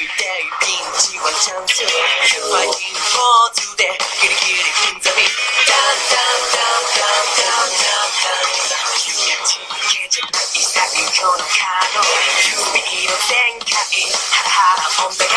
everyday 지원 장수 fighting for today 길이길이 힘잡이 이상한 건가로 유비 이런 생각이 하나하나 범백해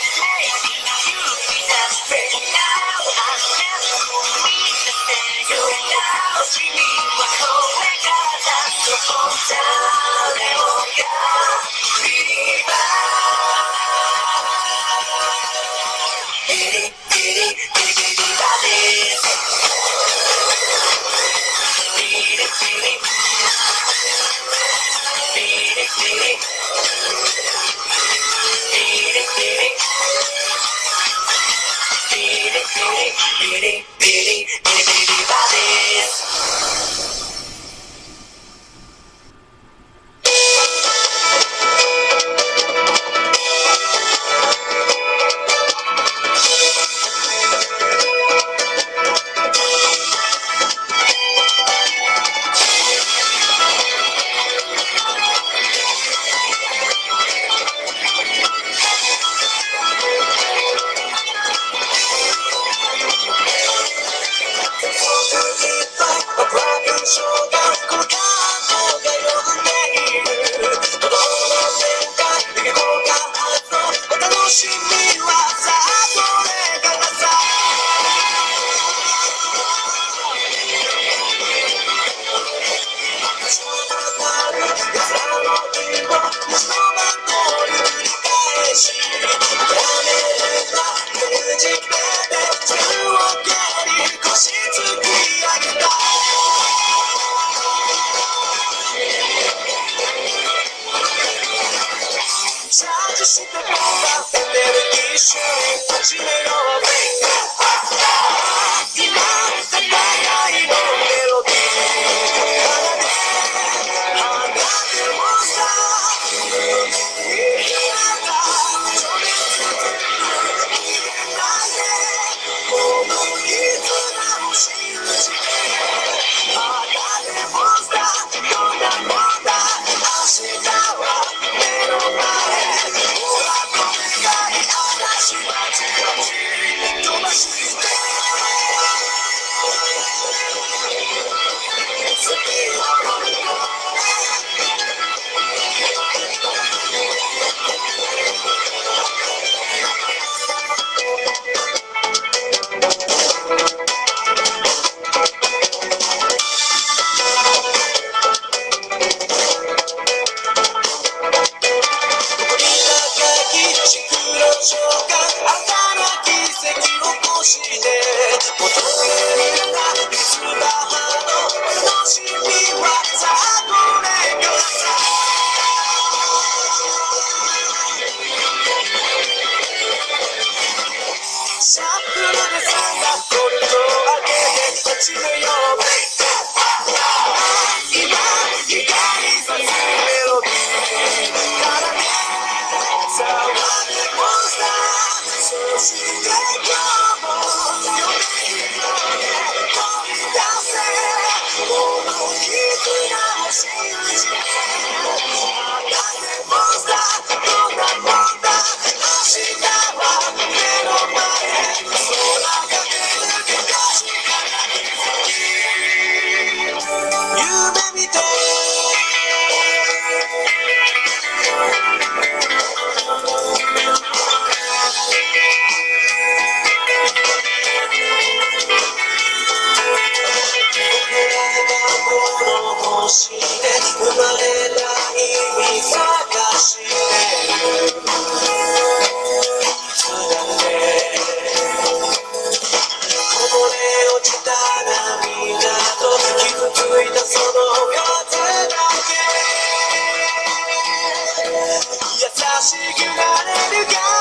Midwest. She, she made all. して求めるな水場の楽しみはさあこれよシャッフルでさんがコルトを開けて立ちのようしくなれるか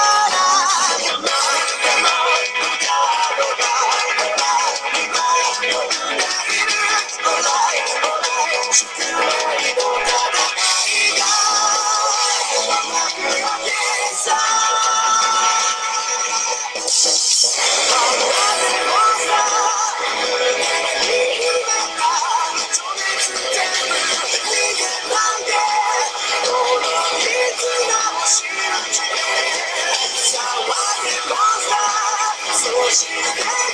Yeah.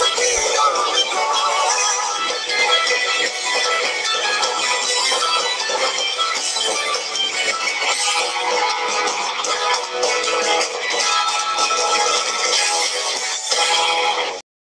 Thank you.